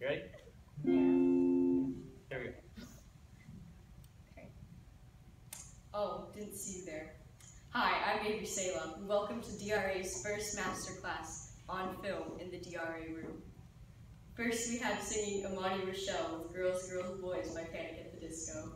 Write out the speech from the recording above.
Ready? Yeah. There we go. Okay. Oh, didn't see you there. Hi, I'm Avery Salem, welcome to DRA's first masterclass on film in the DRA room. First, we have singing Amani Rochelle with Girls, Girls, Boys by Panic at the Disco.